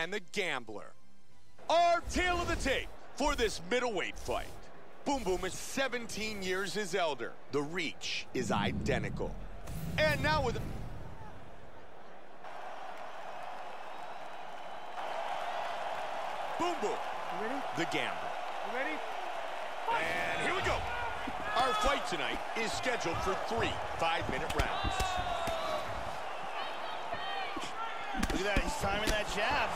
and the Gambler. Our tale of the tape for this middleweight fight. Boom Boom is 17 years his elder. The reach is identical. And now with... Boom Boom. ready? The Gambler. You ready? And here we go. Our fight tonight is scheduled for three five-minute rounds. Look at that, he's timing that jab.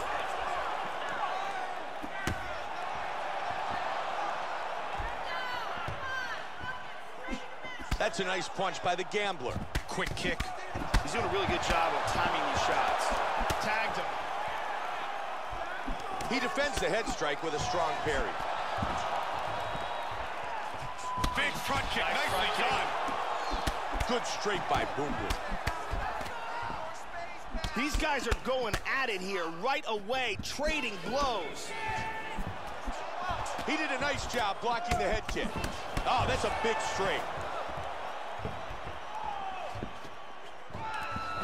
That's a nice punch by the Gambler. Quick kick. He's doing a really good job of timing these shots. Tagged him. He defends the head strike with a strong parry. Big front kick, Nice nicely front kick. done. Good straight by Boom Boom. These guys are going at it here right away, trading blows. He did a nice job blocking the head kick. Oh, that's a big straight.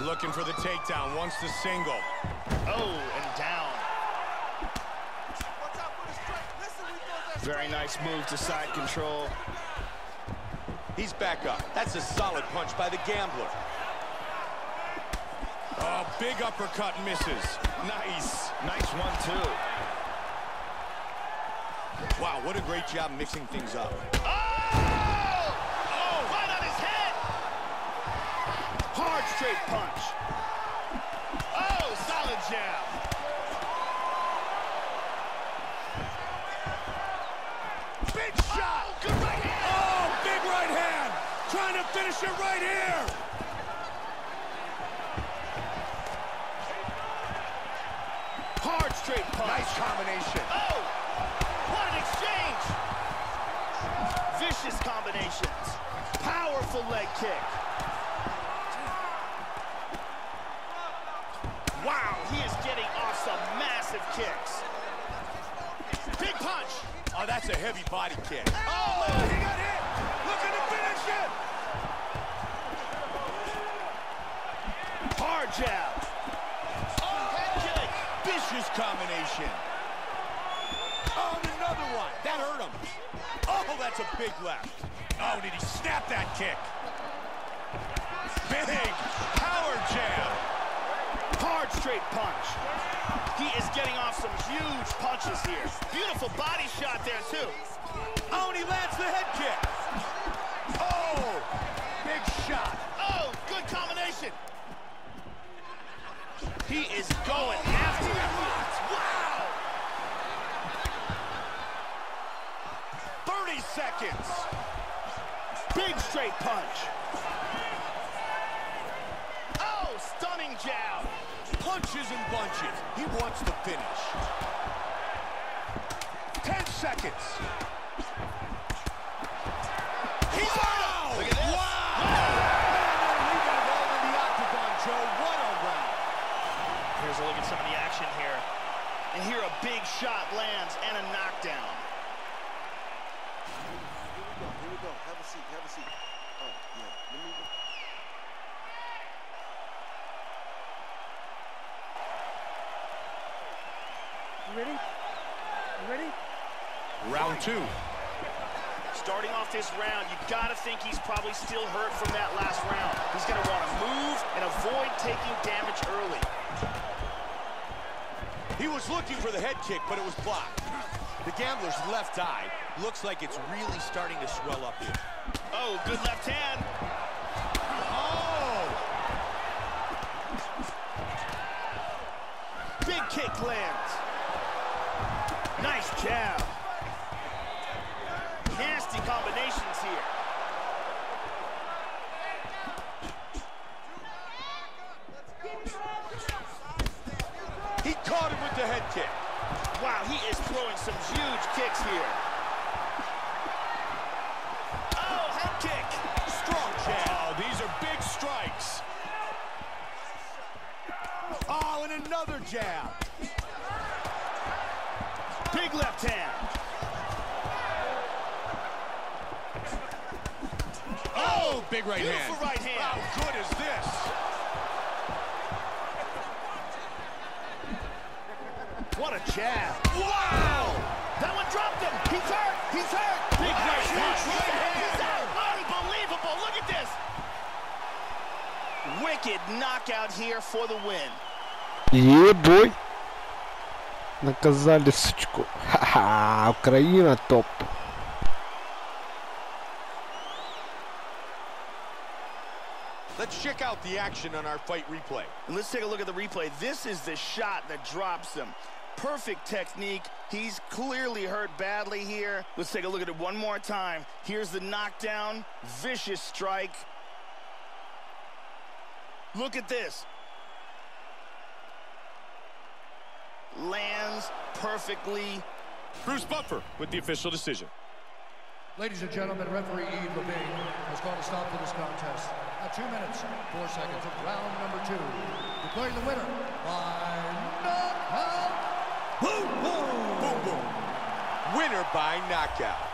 Looking for the takedown, wants the single. Oh, and down. Very nice move to side control. He's back up. That's a solid punch by the Gambler. Oh, big uppercut misses. Nice. Nice one, too. Wow, what a great job mixing things up. Oh! Oh, right on his head! Hard straight punch. Oh, solid jab. Big shot! Oh, good right hand. Oh, big right hand. Trying to finish it right here. Straight punch. Nice combination. Oh! What an exchange! Vicious combinations. Powerful leg kick. Wow, he is getting off some massive kicks. Big punch. Oh, that's a heavy body kick. Oh, he got hit! Looking to finish it! hard jab. Vicious combination. Oh, and another one. That hurt him. Oh, that's a big left. Oh, did he snap that kick? Big power jam. Hard straight punch. He is getting off some huge punches here. Beautiful body shot there, too. Oh, and he lands the head kick. Oh, big shot. Oh, good combination. He is going after it. Wow! 30 seconds. Big straight punch. Oh, stunning jab. Punches and bunches. He wants to finish. 10 seconds. He's out! Look at this. Wow! Leaving it all in the octagon, Joe. What a round. Here's a look at some of the action here. And here a big shot lands and a knockdown. Here we go. Have a seat. Have a seat. Oh, yeah. Let me. You ready? You ready? Round two. Starting off this round, you gotta think he's probably still hurt from that last round. He's gonna want to move and avoid taking damage early. He was looking for the head kick, but it was blocked. The gambler's left eye looks like it's really starting to swell up here. Oh, good left hand. Oh! Big kick lands. Nice jab. Nasty combinations here. He caught him with the head kick. Wow, he is throwing some huge kicks here. Oh, head kick. Strong jab. Oh, these are big strikes. Oh, and another jab. Big left hand. Oh, big right Beautiful hand. right hand. How good is this? What a jab. Wow! That one dropped him. He's hurt. He's hurt. Big right punch. He's out. He's out. Unbelievable. Look at this. Wicked knockout here for the win. Ебой! Наказали сучку. Ха-ха, Украина топ. Let's check out the action on our fight replay. And let's take a look at the replay. This is the shot that drops him. Perfect technique. He's clearly hurt badly here. Let's take a look at it one more time. Here's the knockdown. Vicious strike. Look at this. Lands perfectly. Bruce Buffer with the official decision. Ladies and gentlemen, referee Yves Lavigne has called a stop to this contest at 2 minutes, 4 seconds of round number 2. Declaring the winner by knockout. Boom, boom. Boom, boom. Winner by knockout.